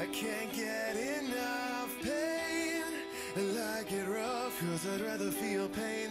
I can't get enough pain. I like it rough, cause I'd rather feel pain